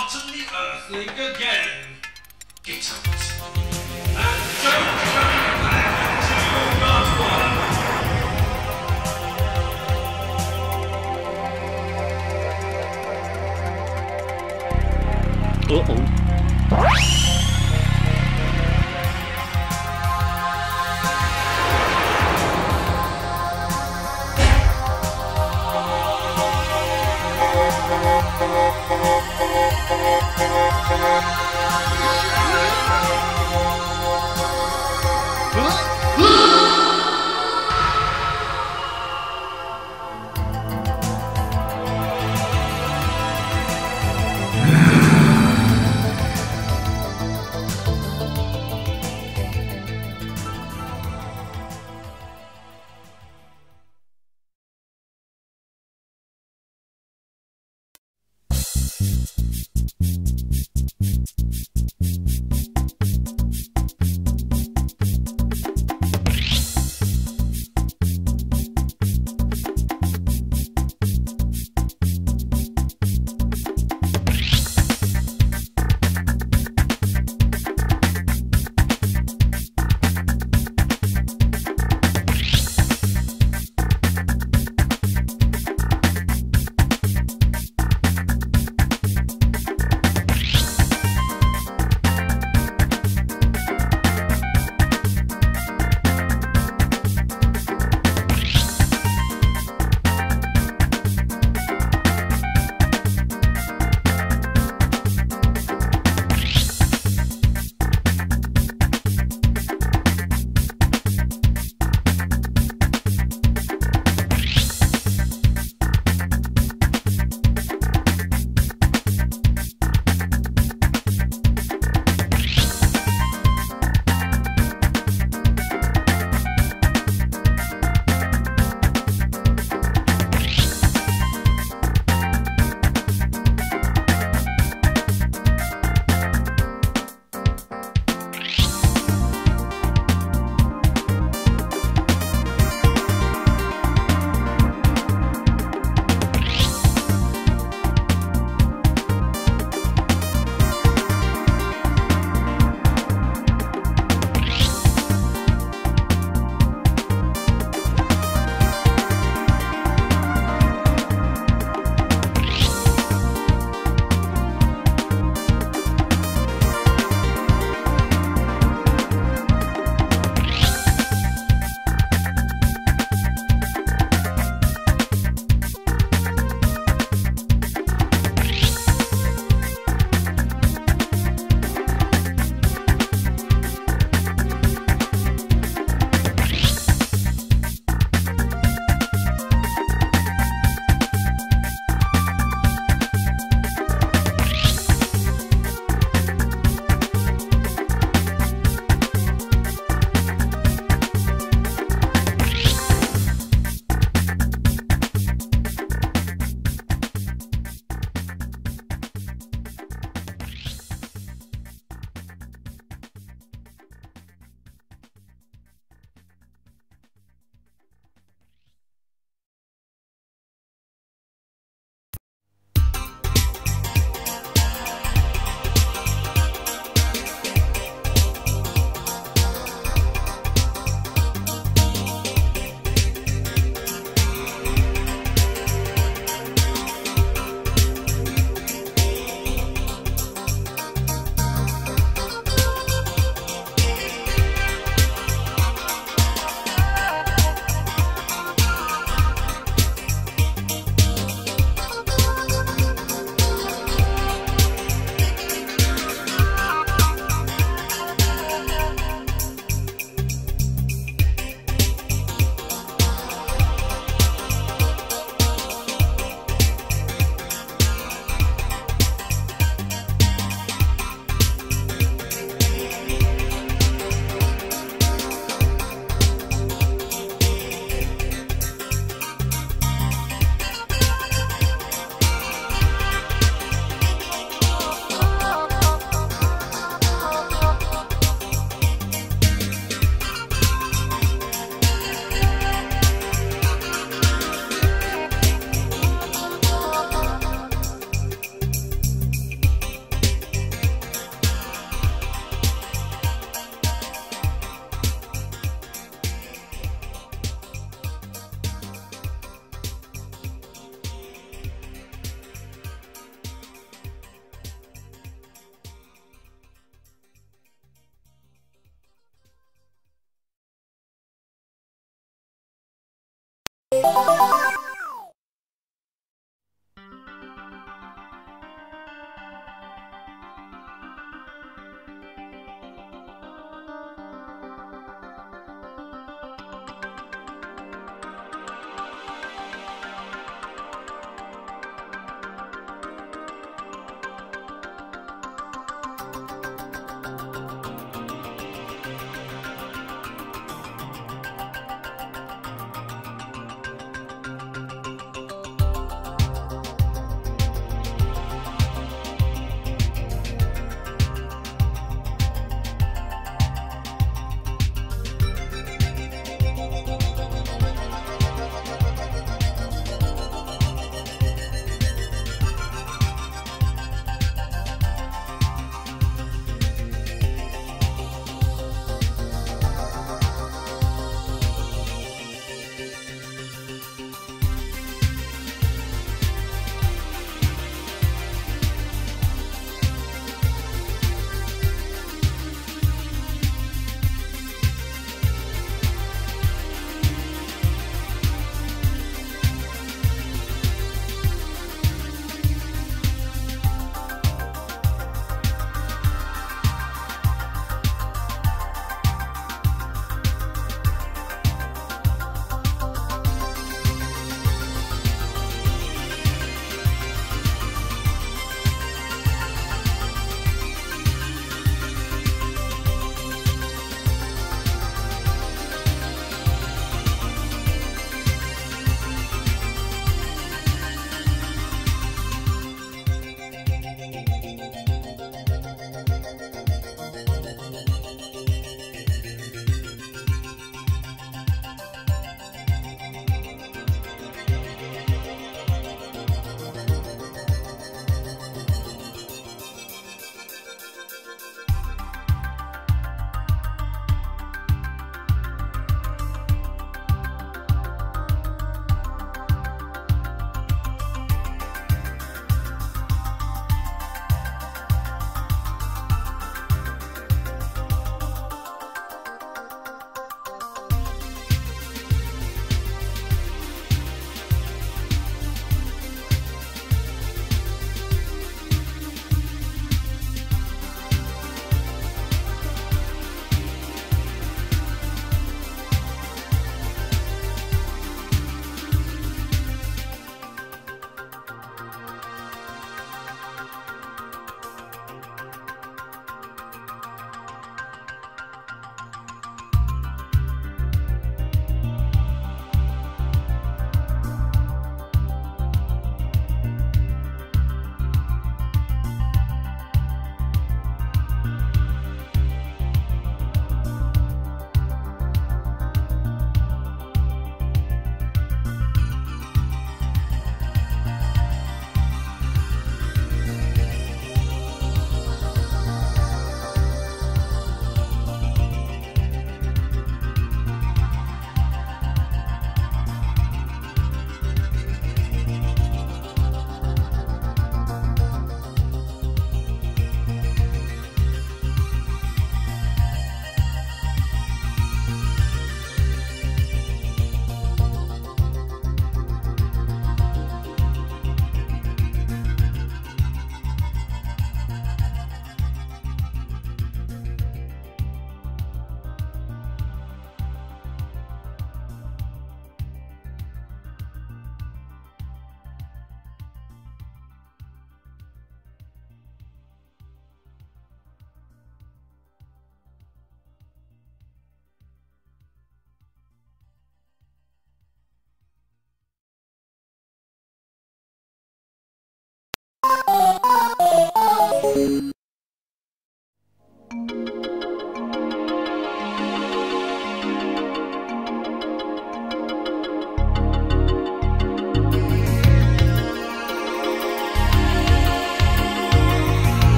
and the earthling again. Get out. And don't come back till Thank you.